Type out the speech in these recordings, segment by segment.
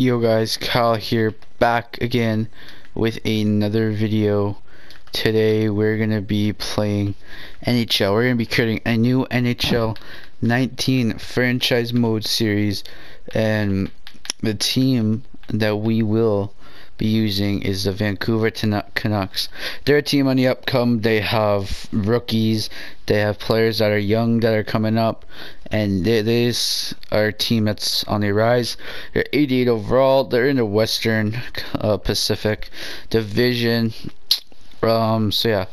Yo guys, Kyle here, back again with another video. Today we're going to be playing NHL. We're going to be creating a new NHL 19 franchise mode series and the team that we will be using is the Vancouver Canucks. They're a team on the upcome. They have rookies. They have players that are young that are coming up, and they, this are a team that's on the rise. They're 88 overall. They're in the Western uh, Pacific Division. Um. So yeah.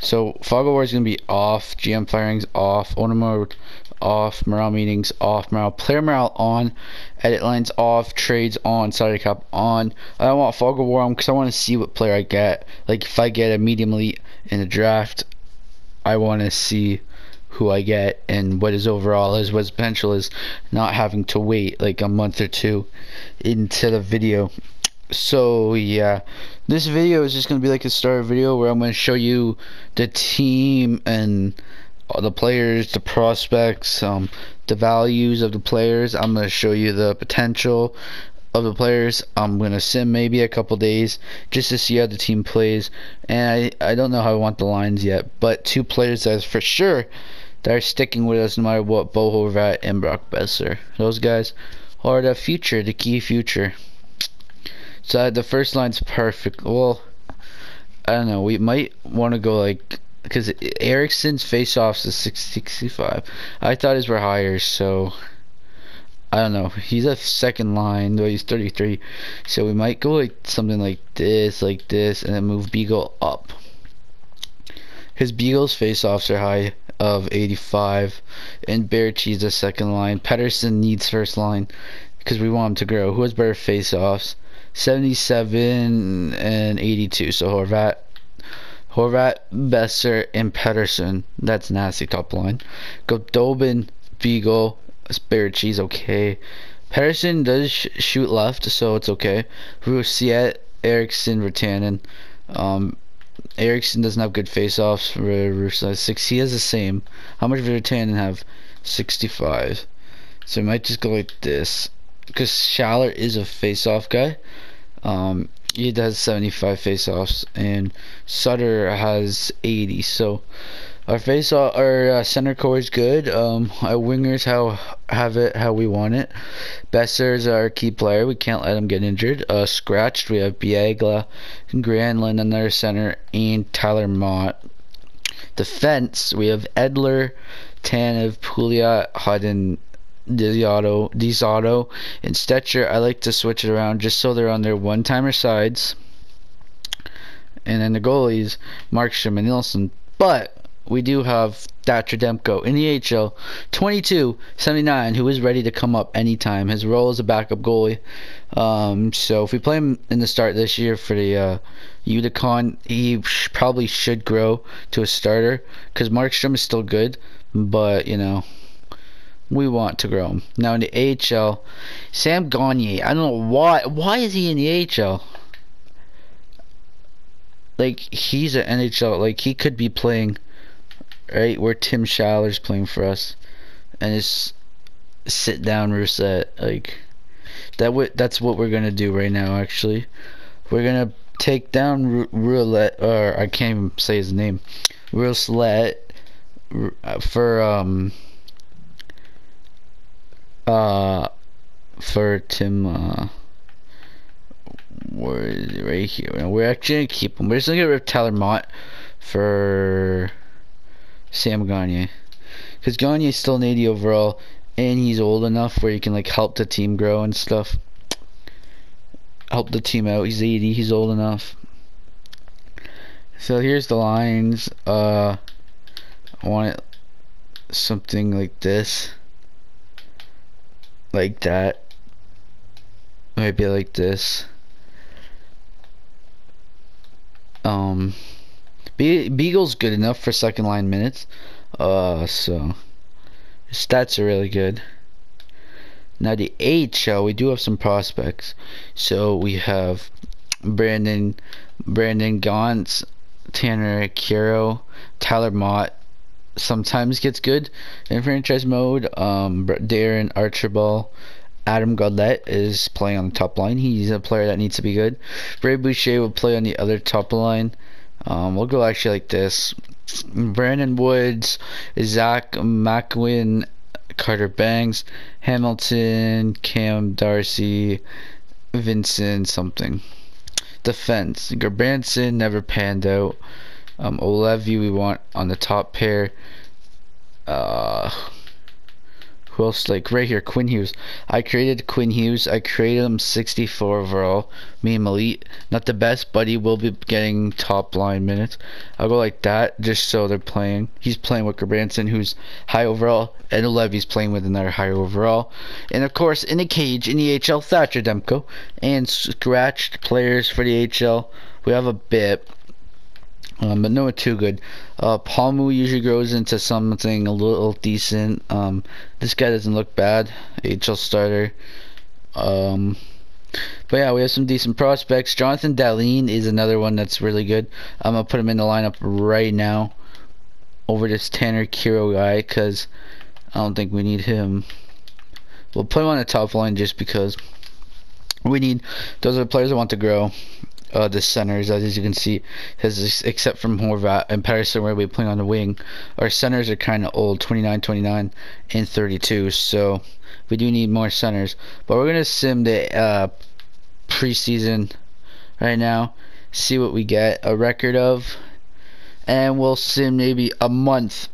So Fog War is gonna be off. GM firings off. Mode off, morale meetings off, morale player morale on, edit lines off, trades on, salary cap on. I don't want fog of war on because I want to see what player I get. Like if I get a medium elite in the draft, I want to see who I get and what his overall is, what his potential is, not having to wait like a month or two into the video. So yeah, this video is just gonna be like a starter video where I'm gonna show you the team and the players, the prospects, um, the values of the players. I'm going to show you the potential of the players. I'm going to sim maybe a couple days just to see how the team plays. And I, I don't know how I want the lines yet, but two players that for sure that are sticking with us no matter what, Bo Horvat and Brock Boeser. Those guys are the future, the key future. So the first line's perfect. Well, I don't know. We might want to go like because Eriksson's face-offs is 665. I thought his were higher, so I don't know. He's a second line, though he's 33. So we might go like something like this, like this, and then move Beagle up. His Beagle's face-offs are high of 85, and Baertschi's a second line. Pettersson needs first line because we want him to grow. Who has better face-offs? 77 and 82. So Horvat Horvat, Boeser, and Pettersson. That's nasty top line. Goldobin, Beagle, Baertschi's okay. Pettersson does sh shoot left, so it's okay. Roussel, Eriksson, Virtanen. Um, Eriksson doesn't have good face-offs. for six. He has the same. How much Virtanen have? 65. So I might just go like this. Because Schaller is a face-off guy. Um, he does 75 face-offs and Sutter has 80 so our face off our uh, center core is good. Um our wingers how have it how we want it. Boeser is our key player. We can't let him get injured. Uh scratched we have Biega Granlund another center and Tyler Motte. defense we have Edler Tanev Pouliot Hutton Del Zotto, Dizato, and Stecher. I like to switch it around just so they're on their one-timer sides. And then the goalies, Markstrom and Nilsson. But we do have Thatcher Demko in the AHL, 22, 79, who is ready to come up anytime. His role is a backup goalie. Um, so if we play him in the start this year for the uh, Uticon, he sh probably should grow to a starter because Markstrom is still good, but you know we want to grow him. Now in the AHL, Sam Gagner. I don't know why. Why is he in the AHL? Like he's an NHL. Like he could be playing, right where Tim Schaller's playing for us, and it's sit down reset. Like that. Would that's what we're gonna do right now. Actually, we're gonna take down Roulette, or I can't even say his name. Roulette for um uh for Tim uh where is it right here. And we're actually gonna keep him. We're just gonna get rid of Tyler Motte for Sam Gagner because Gagner is still an 80 overall and he's old enough where he can like help the team grow and stuff. Help the team out. He's 80 he's old enough. So here's the lines. Uh I want it something like this like that. Maybe like this. Um Be Beagle's good enough for second line minutes. Uh so stats are really good. Now the AHL we? Do have some prospects. So we have Brandon Brandon Gaunce Tanner Kero Tyler Motte sometimes gets good in franchise mode. Um, Darren Archibald, Adam Gaudette is playing on the top line. He's a player that needs to be good. Reid Boucher will play on the other top line. Um, we'll go actually like this. Brandon Woods, Zack MacEwen, Carter Bancks, Hamilton, Cam Darcy, Vincent something. Defense. Gudbranson never panned out. Um, Juolevi we want on the top pair. Uh, who else? Like right here Quinn Hughes. I created Quinn Hughes. I created him 64 overall. Me and Elite not the best but he will be getting top line minutes. I'll go like that just so they're playing. He's playing with Branson who's high overall and Levy's playing with another high overall. And of course in the cage in the HL Thatcher Demko. And scratched players for the HL we have a bit um, but no too good. Uh, Palmu usually grows into something a little decent. Um, this guy doesn't look bad. HL starter. Um, but yeah, we have some decent prospects. Jonathan Dahlen is another one that's really good. I'm gonna put him in the lineup right now over this Tanner Kero guy because I don't think we need him. We'll put him on the top line just because we need those are the players that want to grow uh, the centers, as you can see, has except from Horvat and Pettersson, where we playing on the wing, our centers are kind of old, 29, 29, and 32. So we do need more centers. But we're gonna sim the uh, preseason right now, see what we get a record of, and we'll sim maybe a month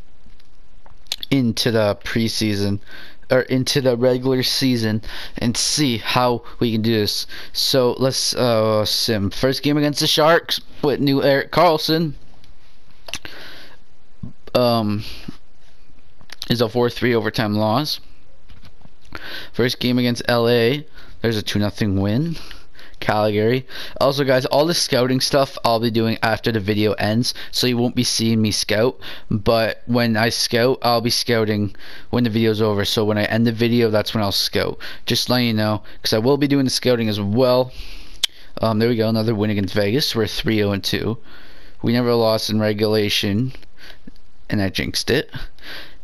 into the preseason or into the regular season and see how we can do this. So let's uh, sim first game against the Sharks with new Erik Karlsson. Um, is a 4-3 overtime loss. First game against LA, there's a 2 0 win. Calgary. Also, guys, all the scouting stuff I'll be doing after the video ends, so you won't be seeing me scout. But when I scout, I'll be scouting when the video's over. So when I end the video, that's when I'll scout. Just letting you know, because I will be doing the scouting as well. Um, there we go, another win against Vegas. We're 3-0 2. We never lost in regulation, and I jinxed it.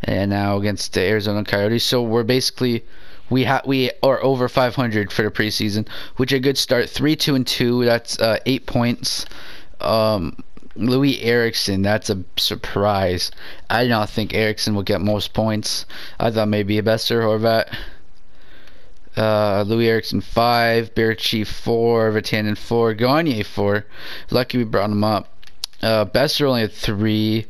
And now against the Arizona Coyotes, so we're basically we have we are over 500 for the preseason, which a good start. Three, two, and two. That's uh, eight points. Um, Loui Eriksson, that's a surprise. I did not think Eriksson would get most points. I thought maybe a Boeser Horvat. Uh, Loui Eriksson 5, Baertschi 4, Virtanen 4, Gagner 4. Lucky we brought him up. Uh, Boeser only had 3.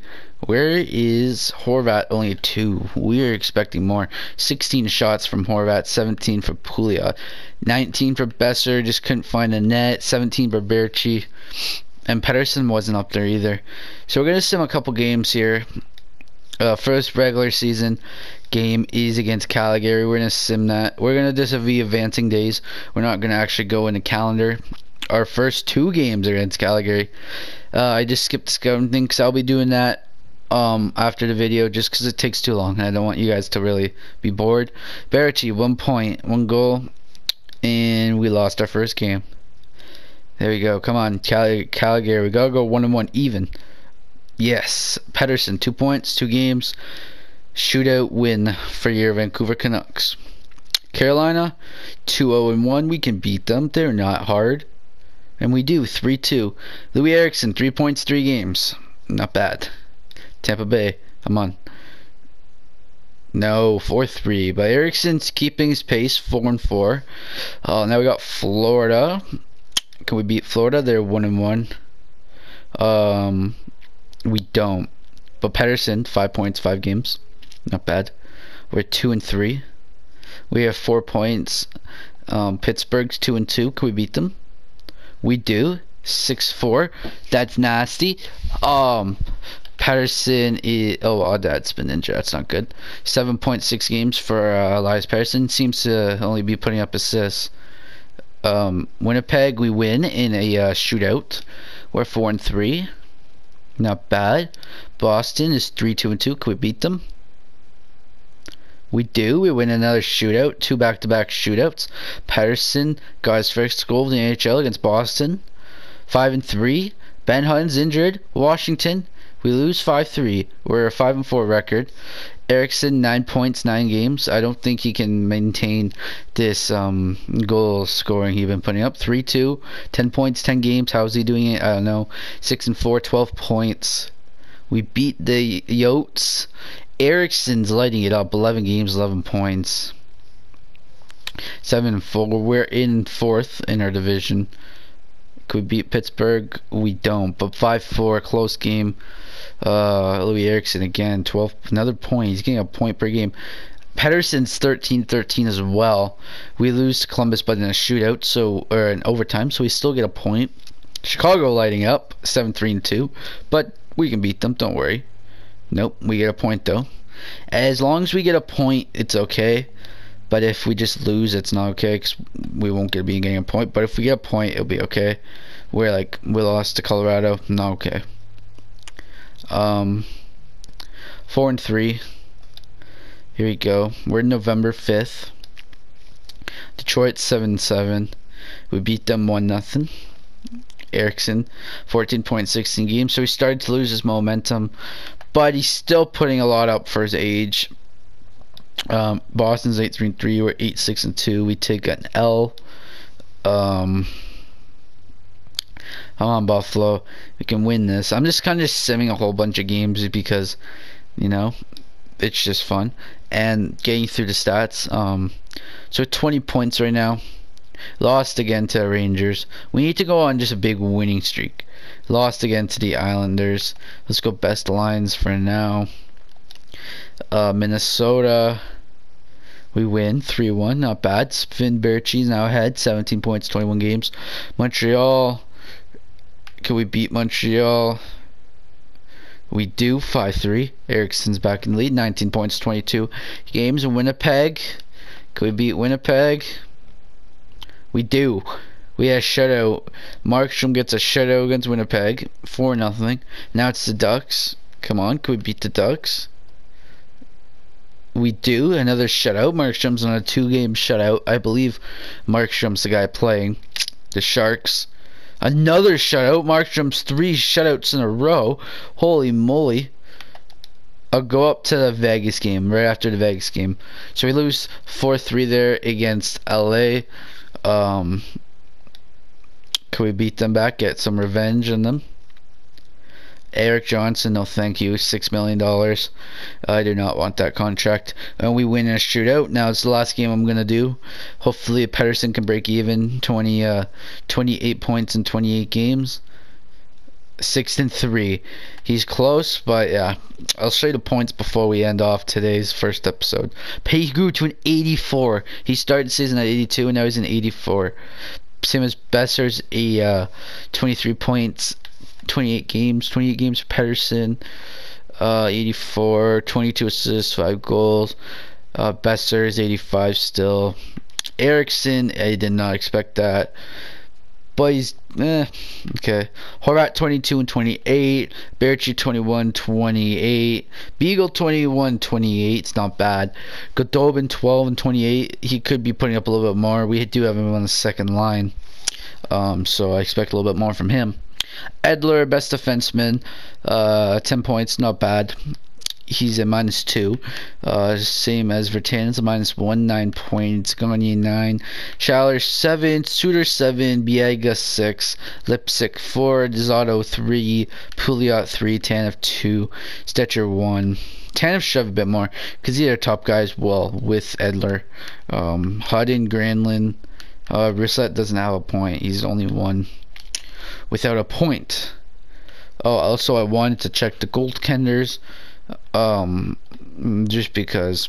Where is Horvat only two? We're expecting more. 16 shots from Horvat, 17 for Puglia, 19 for Boeser, just couldn't find a net, 17 for Baertschi, and Pettersson wasn't up there either. So we're going to sim a couple games here. Uh, first regular season game is against Calgary. We're going to sim that. We're going to just be advancing days. We're not going to actually go in the calendar. Our first two games are against Calgary. Uh, I just skipped scouting because I'll be doing that um after the video just because it takes too long. I don't want you guys to really be bored. Baertschi, one point, one goal, and we lost our first game. There we go. Come on, Cal Calgary. We gotta go one and one even. Yes, Pettersson, two points, two games. Shootout win for your Vancouver Canucks. Carolina, 2-0 and 1. We can beat them. They're not hard. And we do 3-2. Loui Eriksson, 3 points, 3 games. Not bad. Tampa Bay. Come on. No, 4-3. But Eriksson's keeping his pace, 4 and 4. Uh, now we got Florida. Can we beat Florida? They're 1 and 1. Um, we don't. But Pettersson, 5 points, 5 games. Not bad. We're 2 and 3. We have 4 points. Um, Pittsburgh's 2 and 2. Can we beat them? We do. 6-4. That's nasty. Um, Pettersson is oh oh that's been injured. That's not good. Seven point six games for uh, Elias Pettersson seems to only be putting up assists. Um, Winnipeg we win in a uh, shootout. We're four and three. Not bad. Boston is three two and two. Can we beat them? We do. We win another shootout. Two back to back shootouts. Pettersson got his first goal in the NHL against Boston. Five and three. Ben Hutton's injured. Washington we lose 5-3. We're a 5 and 4 record. Eriksson, nine points, nine games. I don't think he can maintain this um, goal scoring he's been putting up. 3 2, 10 points, 10 games. How is he doing it? I don't know. 6 and 4, 12 points. We beat the Yotes. Eriksson's lighting it up. 11 games, 11 points. 7 and 4. We're in fourth in our division. Could we beat Pittsburgh? We don't. But 5 4, close game. Uh, Loui Eriksson again, 12, another point. He's getting a point per game. Pettersson's 13-13 as well. We lose to Columbus, but in a shootout, so or in overtime, so we still get a point. Chicago lighting up, 7-3 and 2, but we can beat them. Don't worry. Nope, we get a point though. As long as we get a point, it's okay. But if we just lose, it's not okay because we won't get be getting a point. But if we get a point, it'll be okay. We're like we lost to Colorado, not okay. Um, four and three. Here we go. We're November fifth. Detroit seven seven. We beat them one nothing. Eriksson, 14.16 games. So he started to lose his momentum, but he's still putting a lot up for his age. Um, Boston's 8 3 3. We're 8 6 and 2. We take an L. Um, I'm on Buffalo. We can win this. I'm just kind of simming a whole bunch of games because, you know, it's just fun. And getting through the stats. Um, so 20 points right now. Lost again to the Rangers. We need to go on just a big winning streak. Lost again to the Islanders. Let's go best lines for now. Uh, Minnesota. We win 3-1, not bad. Finn Baertschi's now ahead, 17 points, 21 games. Montreal, can we beat Montreal? We do 5-3. Eriksson's back in the lead, 19 points, 22 games. In Winnipeg, can we beat Winnipeg? We do. We had a shutout. Markstrom gets a shutout against Winnipeg, 4 nothing. Now it's the Ducks. Come on, can we beat the Ducks? we do another shutout. Markstrom's on a two-game shutout. I believe Markstrom's the guy playing the Sharks. Another shutout. Markstrom's three shutouts in a row. Holy moly. I'll go up to the Vegas game right after the Vegas game. So we lose 4-3 there against LA. Um, can we beat them back? Get some revenge on them? Erik Johnson, no thank you. Six million dollars. I do not want that contract. And we win in a shootout. Now it's the last game I'm gonna do. Hopefully Pettersson can break even. 20, uh, 28 points in 28 games. Six and three. He's close, but yeah. I'll show you the points before we end off today's first episode. He grew to an 84. He started the season at 82, and now he's an 84. Same as Boeser's a uh, 23 points 28 games, 28 games for Pettersson, uh, 84, 22 assists, 5 goals. Uh, Boeser is 85 still. Eriksson, I did not expect that. But he's, eh, okay. Horvat 22 and 28. Baertschi 21 28. Beagle 21 28. It's not bad. Goldobin 12 and 28. He could be putting up a little bit more. We do have him on the second line. Um, so I expect a little bit more from him. Edler, best defenseman, uh, 10 points, not bad. He's a minus 2. Uh, same as Virtanen's a minus 1, 9 points. Gagner 9. Schaller 7. Sutter 7. Biega 6. Lipsick 4. Del Zotto 3. Pouliot 3. Tanev 2. Stecher, 1. Tanev shove a bit more because these are top guys well with Edler. Um, Hutton, Granlund. Uh, doesn't have a point. He's only one without a point. Oh, also I wanted to check the goaltenders, um, just because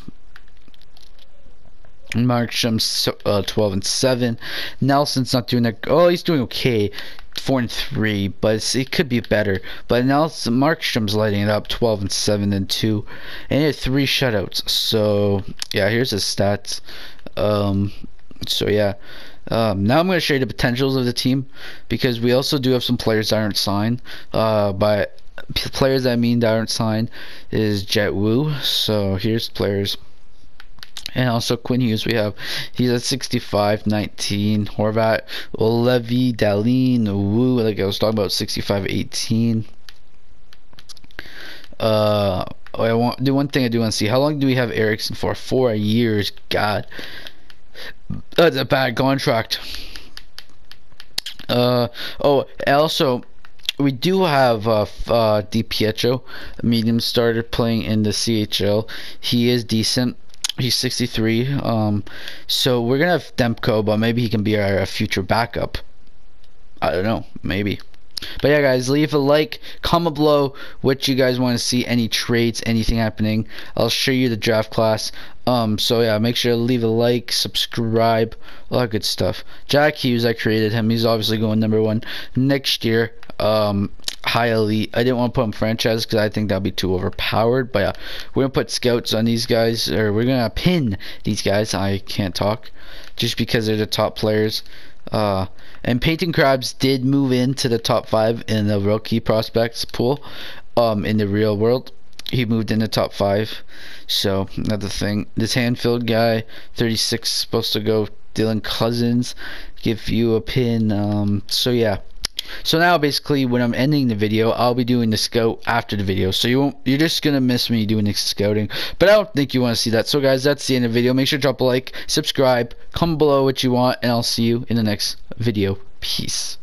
Markstrom's uh, 12 and 7. Nilsson's not doing that. Oh, he's doing okay. 4 and 3, but it could be better. But Nilsson Markstrom's lighting it up 12 and 7 and 2. And he had 3 shutouts. So, yeah, here's his stats. Um, so, yeah. Um, now I'm going to show you the potentials of the team because we also do have some players that aren't signed. Uh, by players I mean that aren't signed is Jett Woo. So here's players. And also Quinn Hughes we have. He's at 65, 19. Horvat, Juolevi, Dahlen, Woo, like I was talking about, 65, 18. Uh, oh, I want do one thing I do want to see. How long do we have Eriksson for? Four years. God, that's a bad contract. Uh oh. Also, we do have uh, uh Pietro, medium starter playing in the CHL. He is decent. He's 63. Um, so we're gonna have Demko, but maybe he can be our, our future backup. I don't know. Maybe. But yeah, guys, leave a like, comment below what you guys want to see, any trades, anything happening. I'll show you the draft class. Um, so yeah, make sure to leave a like, subscribe, all that good stuff. Jack Hughes, I created him. He's obviously going number one next year. Um, high elite. I didn't want to put him franchise because I think that'd be too overpowered. But yeah, we're gonna put scouts on these guys, or we're gonna pin these guys. I can't talk, just because they're the top players. Uh, and Peyton Krebs did move into the top five in the rookie prospects pool. Um, in the real world, he moved in the top five. So another thing, this Hanfield guy, 36, supposed to go. Dylan Cozens, give you a pin. Um, so yeah. So now basically when I'm ending the video, I'll be doing the scout after the video. So you won't you're just gonna miss me doing the scouting. But I don't think you want to see that. So guys, that's the end of the video. Make sure to drop a like, subscribe, comment below what you want, and I'll see you in the next video. Peace.